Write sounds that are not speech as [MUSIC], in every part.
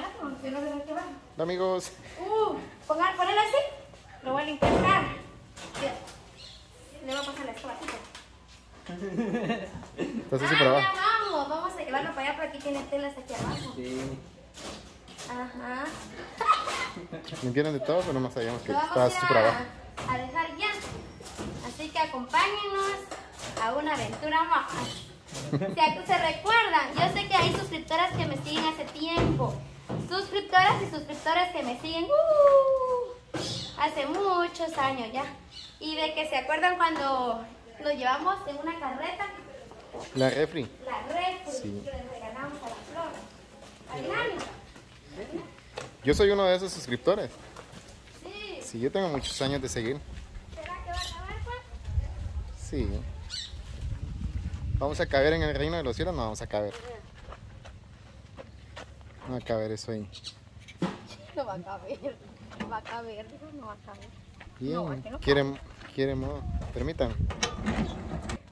No va. Amigos. Uh, pongan, ponelo así. Lo voy a limpiar. Mira. Le voy a pasar la escoba. Entonces sí Ah, abajo. vamos, vamos a llevarlo para allá porque aquí tiene telas aquí abajo. Sí. Ajá. [LAUGHS] Me entienden de todo, pero no sabíamos que estaba a así por abajo. a, a dejar ya. Así que acompáñenos a una aventura más. [LAUGHS] Si ac- se recuerdan, yo sé que hay suscriptoras que me siguen hace tiempo. Suscriptoras y suscriptores que me siguen uh, hace muchos años ya. Y de que se acuerdan cuando lo llevamos en una carreta, La refri. la red Sí. que regalamos a la flor. A. Yo soy uno de esos suscriptores. Sí. Sí, yo tengo muchos años de seguir. ¿Será que va a acabar, pues? Sí. ¿Vamos a caber en el reino de los cielos? No vamos a caber. No va a caber eso ahí. No va a caber. No va a caber, no va a caber. Bien. No, es que no ¿Quieren, quieren modo? Permítanme.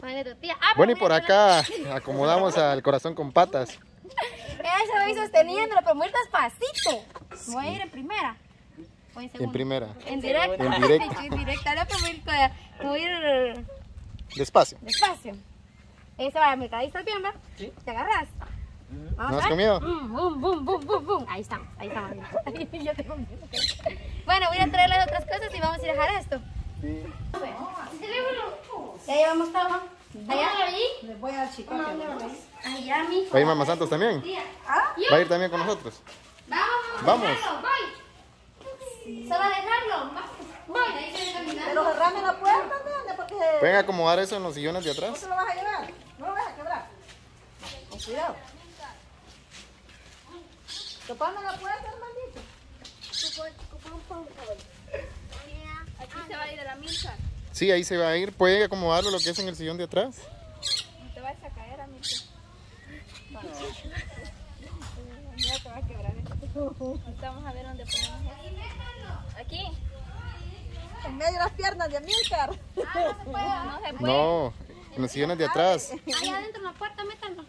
Madre tu tía. Ah, Bueno, y por acá acomodamos al corazón con patas. A ir sosteniéndolo, pero muy despacito. Me Voy a ir en primera. O en En segunda. primera. En directa. En directa. [LAUGHS] en directa. No, pero voy a ir, con- me voy a ir Despacio. despacio. Ahí se va, ahí estás bien, ¿va? Sí. ¿Te agarras? ¿No has a ver. comido? Bum, bum, bum, bum, bum. Ahí estamos, ahí estamos. [LAUGHS] Yo tengo miedo. Bueno, voy a traer las otras cosas y vamos a ir a dejar esto. Ya llevamos todo. Allá, allí. Les voy a dar chicote. Allá, mi ¿Va a ir Mamá Santos también? ¿Ah? ¿Va a ir también con nosotros? Vamos, Vamos. dejarlo, voy. Solo dejarlo. Vamos. Voy, ahí se ve caminando. Pero cerrame la puerta, ¿dónde? Porque ¿Pueden acomodar eso en los sillones de no atrás? se lo vas a llevar. No lo vas a quebrar. Con cuidado. Topame la puerta, hermanito. Aquí se va a ir de la milka. Sí, ahí se va a ir. ¿Puede acomodarlo lo que es en el sillón de atrás? No te vayas a caer, amigo. Ya te va a quebrar esto. Vamos a ver dónde ponemos. Aquí. En medio de las piernas de Amílcar. No se puede. No, en los sillones de atrás. Allá adentro en la puerta, métanlo.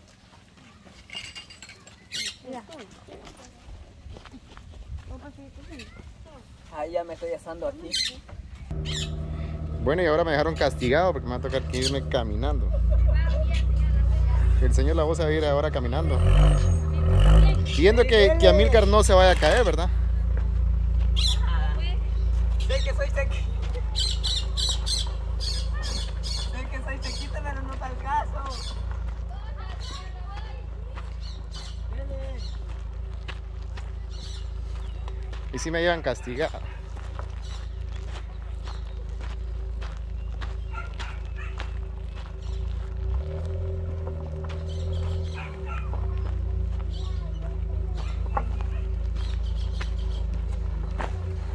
Ahí ya me estoy asando aquí. Bueno, y ahora me dejaron castigado porque me va a tocar que irme caminando. El señor la voz va a ir ahora caminando. Viendo que, que Amílcar no se vaya a caer, ¿verdad? Sé que soy sequita. Sé que soy sequita, pero no tal caso. Si me llevan castigado.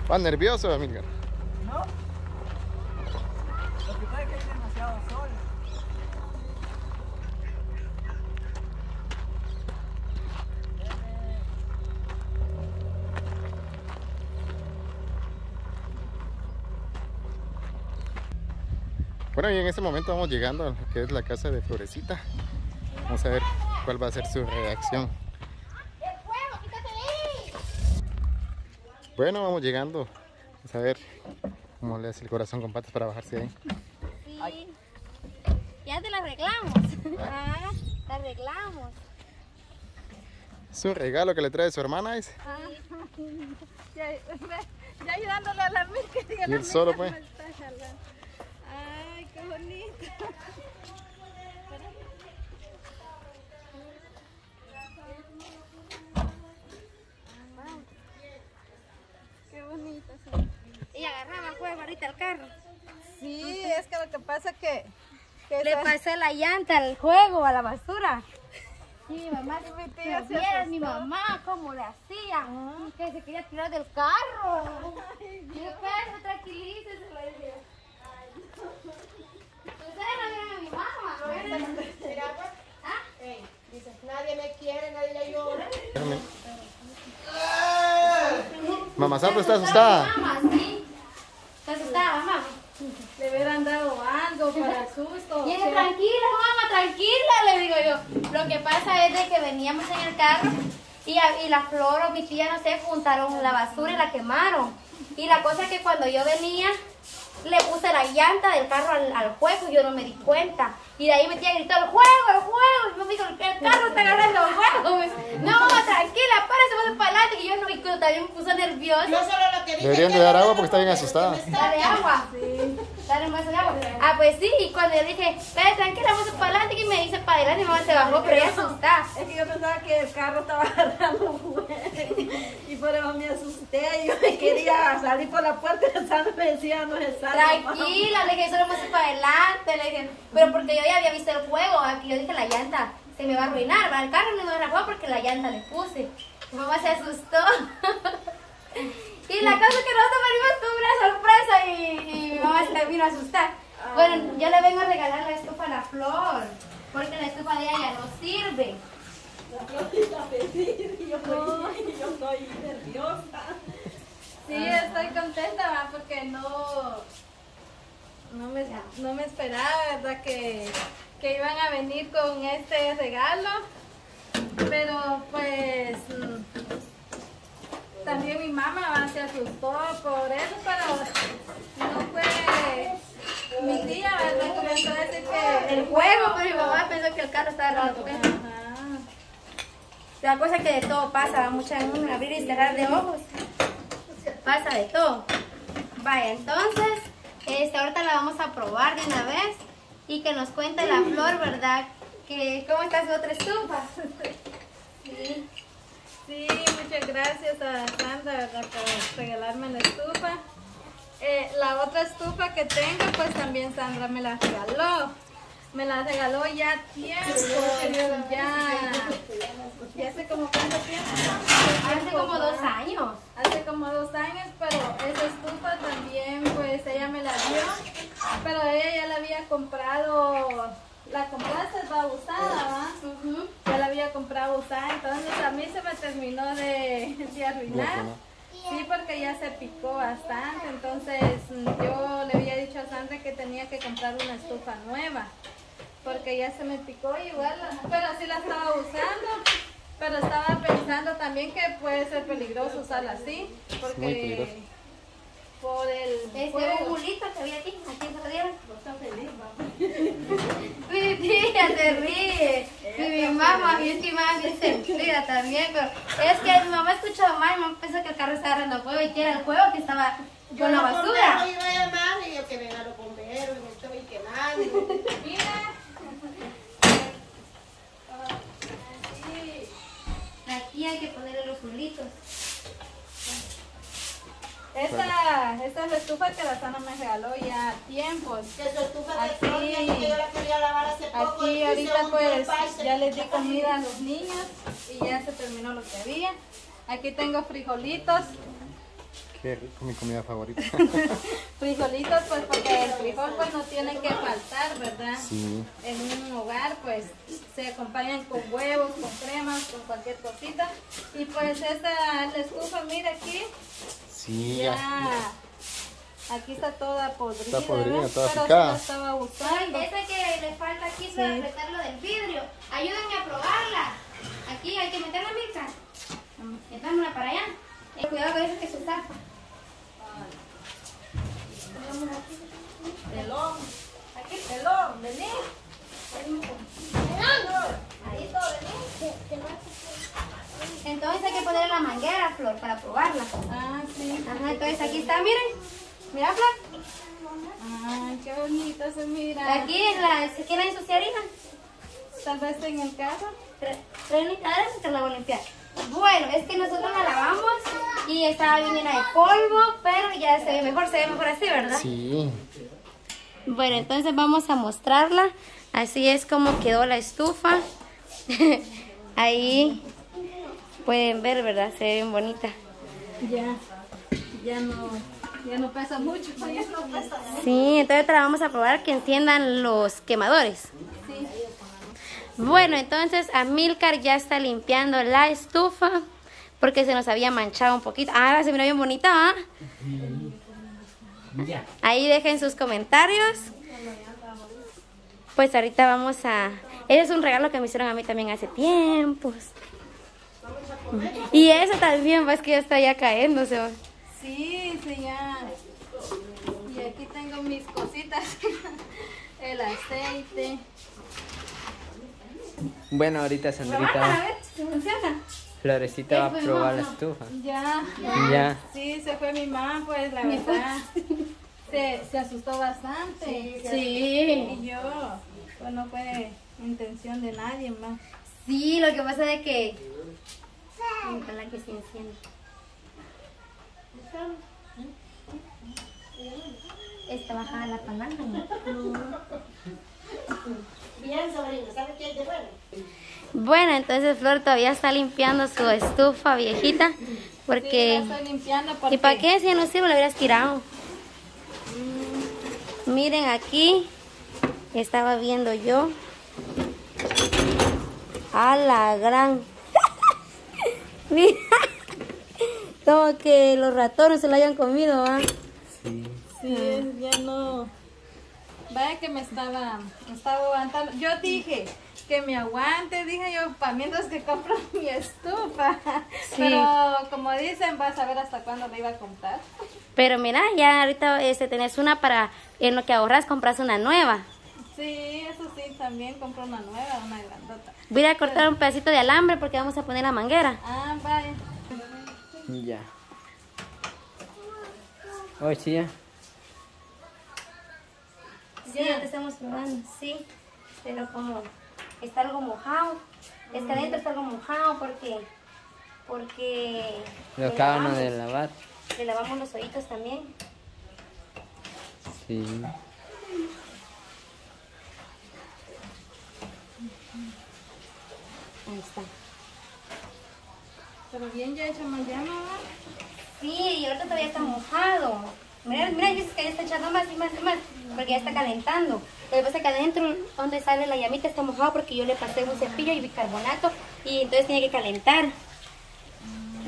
¿Vas nervioso, Amílcar? ¿No? Lo que pasa es que hay demasiado sol. Bueno, y en este momento vamos llegando a lo que es la casa de Florecita. Vamos a ver cuál va a ser su reacción. Bueno, vamos llegando. Vamos a ver cómo le hace el corazón con patas para bajarse ahí. Sí. Ya te la arreglamos. Ah, la arreglamos. Es un regalo que le trae su hermana, dice. Ah, Ya, ya ayudándole a la diga, Y la él solo, pues. Ay, qué bonito. Qué bonito. sí. y agarraba juego ahorita el carro. Sí, es que lo que pasa es que... que Le esa- pasé la llanta al juego, a la basura. Sí, mamá, mi si tía se vieras mi mamá cómo le hacía, que se quería tirar del carro. Yo, perro, tranquilícese, le decía. Ustedes no vieron a mi mamá, lo vieron. ¿Ah? Nadie me quiere, nadie le ayuda. Déjame. Mamá Santo está asustada. Mamá, sí. ¿Te asustaba, mamá? Le hubieran dado algo para el susto. Viene tranquila, mamá, tranquila, le digo yo. Lo que pasa es de que veníamos en el carro Y, a- y la flor o mi tía, no sé, juntaron la basura y la quemaron. Y la cosa es que cuando yo venía, le puse la llanta del carro al, al juego y yo no me di cuenta. Y de ahí mi tía gritó, el juego, el juego. Y me dijo, el carro está agarrando el juego. [LAUGHS] No, tranquila, párese, vamos para adelante. Y yo no, y también me puse nerviosa. Yo solo lo que dije Deberían de dar agua porque está bien asustada. Dale agua. Dale un agua. Ah, pues sí, y cuando yo dije, "Ve, tranquila, vamos para adelante, y me dice para adelante, mi mamá se bajó, pero ella asustada. [LAUGHS] Es que yo pensaba que el carro estaba [LAUGHS] agarrando fuego. Y por eso me asusté. Y yo me quería salir por la puerta y Sandra me decía, no se sale. Tranquila, le dije, solo vamos para adelante, le dije, pero porque yo ya había visto el juego, aquí yo dije, la llanta se me va a arruinar, va el carro no me va a arruinar porque la llanta le puse. Mi mamá se asustó. [LAUGHS] y la cosa es que nosotros venimos con una sorpresa y, y mi mamá se vino a asustar. Bueno, yo le vengo a regalar la estufa a la flor, porque la estufa de ella ya no sirve. Yo estoy, yo estoy nerviosa. Sí, estoy contenta, porque no, no, me, no me esperaba, ¿verdad? Que, que iban a venir con este regalo. Pero pues también mi mamá se asustó por eso, pero no fue mi tía, ¿verdad? Comenzó a decir que El juego, pero mi mamá pensó que el carro estaba fuego. Ajá. La cosa es que de todo pasa, mucha en un abrir y cerrar de ojos. Pasa de todo. Vaya, entonces, este, ahorita la vamos a probar de una vez y que nos cuente la flor, ¿verdad? Que, ¿Cómo está su otra estufa? [LAUGHS] Sí. Sí, muchas gracias a Sandra por regalarme la estufa. Eh, la otra estufa que tengo, pues también Sandra me la regaló. Me la regaló ya tiempo, ya, ya hace como cuánto tiempo. Hace como dos años. Hace como dos años, pero esa estufa también, pues ella me la dio, pero ella ya la había comprado, la compraste, va usada, ¿va? Ujú. Ya la había comprado usada, entonces a mí se me terminó de, de arruinar. Sí, porque ya se picó bastante, entonces mm, yo le había dicho a Sandra que tenía que comprar una estufa nueva, porque ya se me picó igual, pero sí la estaba usando. Pero estaba pensando también que puede ser peligroso usarla así, porque. Por el Este bulito que había aquí, aquí se dieron. Mi tía se ríe. Y mi mamá, y es que mi mamá bien sentida también, pero es que mi mamá escuchó mal, mi mamá pensó que el carro estaba agarrando fuego y que era el juego que estaba con la los basura. bomberos iba a llamar y yo que vengan los bomberos y me estoy quemando. Mira, Aquí hay que ponerle los bulitos. Esta, esta es la estufa que la Sana me regaló ya a tiempos. Que su estufa de Aquí- flor, que yo la quería lavar hace poco. Aquí ahorita pues ya les di comida a los niños y ya se terminó lo que había. Aquí tengo frijolitos. Qué rico, mi comida favorita. [LAUGHS] Frijolitos pues porque el frijol pues no tiene que faltar, ¿verdad? Sí. En un hogar pues se acompañan con huevos, con cremas, con cualquier cosita. Y pues esta la estufa, mira aquí, Sí, ya. ya. Aquí está toda podrida. Está podrida, ¿verdad? toda Pero sí picada. estaba Ay, usando. ese que le falta aquí para Sí. apretarlo del vidrio. Ayúdenme a probarla. Aquí hay que meterla, Mirka. Metámosla para allá. Eh, cuidado con eso que se tapa. Pelón. Aquí. Pelón, vení. Entonces hay que ponerle la manguera, Flor, para probarla. Ah, sí. Ajá, entonces aquí está, miren. Mira, Flor. Ay, qué bonita se mira. Aquí es la, ¿se quiere ensuciar, hija? Tal vez en el carro. Tra- Trae cadera y te la voy a limpiar. Bueno, es que nosotros la lavamos y estaba bien llena de polvo, pero ya se ve mejor, se ve mejor así, ¿verdad? Sí. Bueno, entonces vamos a mostrarla. Así es como quedó la estufa. [LAUGHS] Ahí pueden ver, ¿verdad? Se ve bien bonita. Ya. Ya no, ya no pesa mucho. [LAUGHS] Ya no pesa Sí, entonces te la vamos a probar que enciendan los quemadores. Sí. Bueno, entonces Amilcar ya está limpiando la estufa porque se nos había manchado un poquito. Ah, se mira bien bonita, ¿ah? Ahí dejen sus comentarios. Pues ahorita vamos a... Ese es un regalo que me hicieron a mí también hace tiempos. Y eso también, pues que ya está ya cayéndose. Sí, sí, ya. Y aquí tengo mis cositas. [LAUGHS] El aceite. Bueno, ahorita A Sandrita, va- ver si funciona. Florecita va a probar la estufa. Ya. Ya. Sí, se fue mi mamá, pues la verdad. Se, se asustó bastante. Sí. Y yo, pues no fue intención de nadie más. Sí, lo que pasa es que. Ojalá que se encienda. Está bajada la palanca, ¿no? [LAUGHS] Bueno, entonces Flor todavía está limpiando su estufa viejita. Sí, la Porque. estoy limpiando porque... ¿Y para qué? Si no sirve, lo hubieras tirado. Miren aquí. Estaba viendo yo. A la gran. [LAUGHS] Mira. Como que los ratones se lo hayan comido, ¿va? Sí. Sí, ya no. Vaya que me estaba, me estaba aguantando. Yo dije que me aguante, dije yo, para mientras que compro [LAUGHS] mi estufa. Sí. Pero como dicen, vas a ver hasta cuándo la iba a comprar. Pero mira, ya ahorita este, tenés una para en lo que ahorras compras una nueva. Sí, eso sí, también compro una nueva, una grandota. Voy a cortar un pedacito de alambre porque vamos a poner la manguera. Ah, vaya. Ya. Hoy sí, ya. Sí, ya te estamos probando, sí. Pero como está algo mojado. Es que adentro está algo mojado porque. Porque. Lo acaban de lavar. Le lavamos los oídos también. Sí. Pero bien ya llama, ¿va? Sí, y ahorita todavía está mojado. Mira, mira, dices que ya está echando más y más y más, porque ya está calentando. Lo que pasa es que adentro, donde sale la llamita, está mojado porque yo le pasé un cepillo y bicarbonato y entonces tiene que calentar. Vamos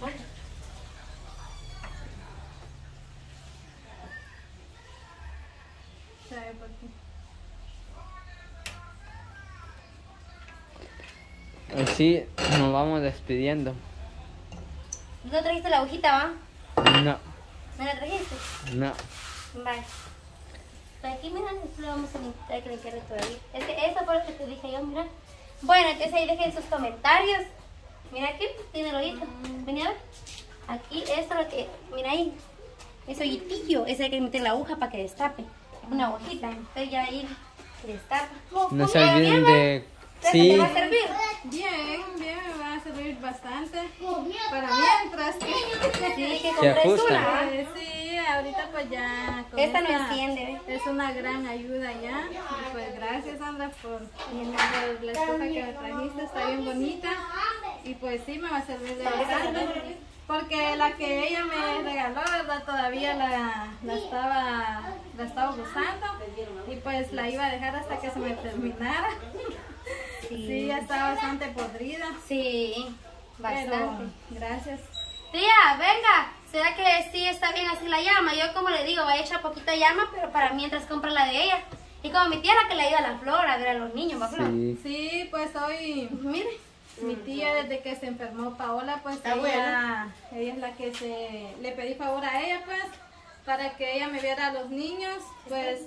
a ver. Este me quiere bajar. ¿Sabe por qué? Hoy sí, nos vamos despidiendo. ¿No trajiste la hojita, va? No, ¿No la trajiste? no. Vale. Pues aquí, mira, esto lo vamos a hay que limpiarlo todavía. Es que eso fue lo que te dije yo, mira. Bueno, entonces ahí dejen sus comentarios. Mira aquí, tiene el hoyito. Vení a ver. Aquí, esto es lo que, mira ahí. Ese hoyitillo, ese hay que meter la aguja para que destape. Una hojita, entonces ya ahí destapa. No se olviden bien, de... ¿Eso te Sí, va a servir? Bien, bien, me va a servir bastante. Para mientras que... Sí, que [LAUGHS] una. Eh, sí, ahorita pues ya... con Esta no enciende, ¿ves? Es una gran ayuda ya. Y pues gracias Sandra por, por la estufa que me trajiste, está bien bonita. Y pues sí, me va a servir de bastante. Porque la que ella me regaló, ¿verdad? Todavía la, la estaba la estaba usando. Y pues la iba a dejar hasta que se me terminara. Sí, ya está bastante podrida. Sí, bastante. Pero gracias. Tía, venga. ¿Será que sí está bien así la llama? Yo como le digo, voy a echar poquita llama, pero para mientras compra la de ella. Y como mi tía es la que le ayuda a la flor, a ver a los niños, ¿va flor? sí. Sí, pues hoy Mire. Mi tía desde que se enfermó Paola, pues ella, ella es la que se le pedí favor a ella, pues, para que ella me viera a los niños, pues,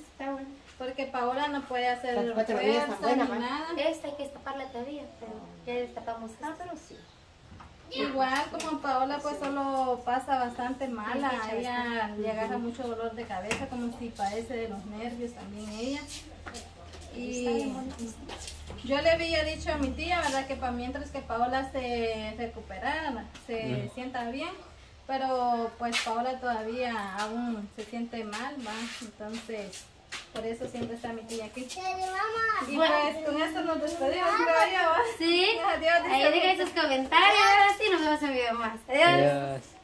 porque Paola no puede hacer fuerza ni nada. Esta hay que destaparla todavía, pero ya destapamos esta. pero sí. Igual como Paola pues solo pasa bastante mala, a ella le agarra mucho dolor de cabeza, como si padece de los nervios también ella. Y yo le había dicho a mi tía, ¿verdad? Que para mientras que Paola se recuperara, se sienta bien, pero pues Paola todavía aún se siente mal, ¿va? Entonces, por eso siempre está mi tía aquí. Y pues con esto nos despedimos, creo yo, ¿va? Sí, Adiós, ahí dejen sus comentarios, así nos vemos en video más. Adiós. Adiós.